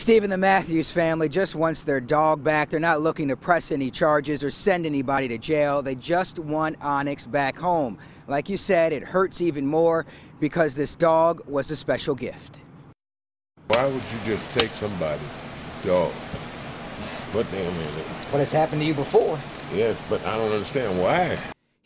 Stephen, the Matthews family just wants their dog back. They're not looking to press any charges or send anybody to jail. They just want Onyx back home. Like you said, it hurts even more because this dog was a special gift. Why would you just take somebody's dog? But damn it. What has happened to you before? Yes, but I don't understand why.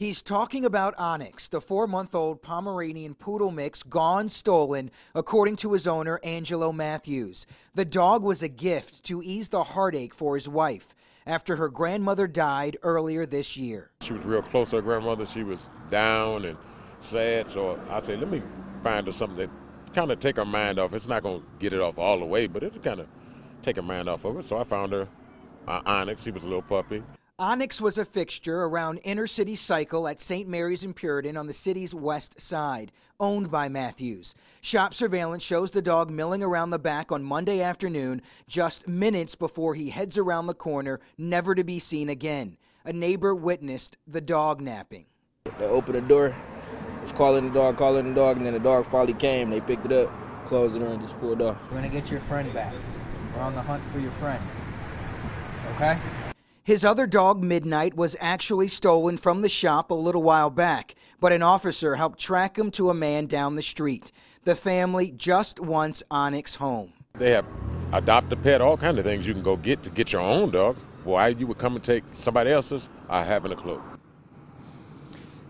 He's talking about Onyx, the four month old Pomeranian poodle mix gone stolen, according to his owner, Angelo Matthews. The dog was a gift to ease the heartache for his wife after her grandmother died earlier this year. She was real close to her grandmother. She was down and sad, so I said, let me find her something that kind of take her mind off. It's not going to get it off all the way, but it'll kind of take her mind off of it. So I found her uh, Onyx. She was a little puppy. Onyx was a fixture around Inner City Cycle at St. Mary's and Puritan on the city's west side, owned by Matthews. Shop surveillance shows the dog milling around the back on Monday afternoon, just minutes before he heads around the corner, never to be seen again. A neighbor witnessed the dog napping. They opened the door, was calling the dog, calling the dog, and then the dog finally came. They picked it up, closed the door, and just pulled off. We're going to get your friend back. We're on the hunt for your friend. Okay? His other dog, Midnight, was actually stolen from the shop a little while back, but an officer helped track him to a man down the street. The family just wants Onyx home. They have adopt a pet, all kinds of things you can go get to get your own dog. Why you would come and take somebody else's, I haven't a clue.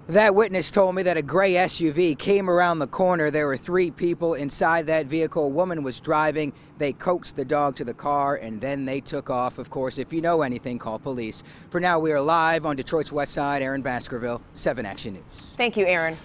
That witness told me that a gray SUV came around the corner. There were three people inside that vehicle. A woman was driving. They coaxed the dog to the car and then they took off. Of course, if you know anything, call police. For now, we are live on Detroit's West Side. Aaron Baskerville, 7 Action News. Thank you, Aaron.